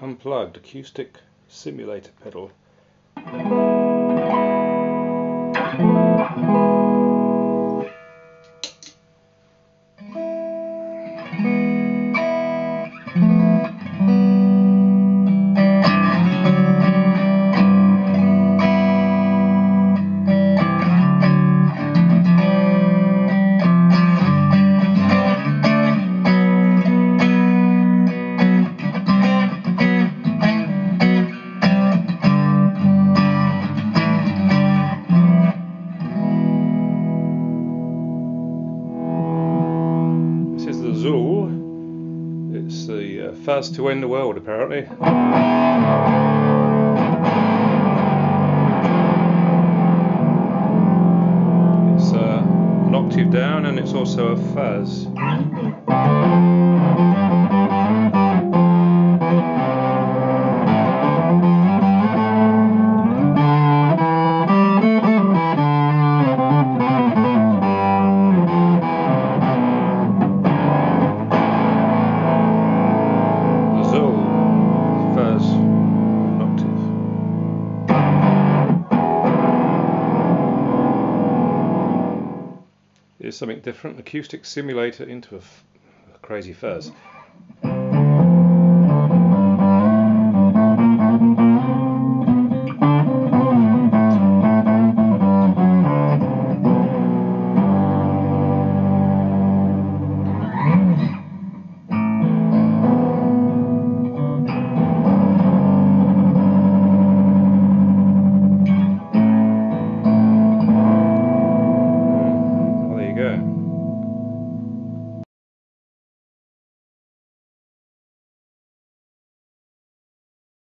unplugged acoustic simulator pedal. XUL. It's the uh, fuzz to end the world, apparently. It's uh, an octave down and it's also a fuzz. Here's something different acoustic simulator into a, f- a crazy fuzz.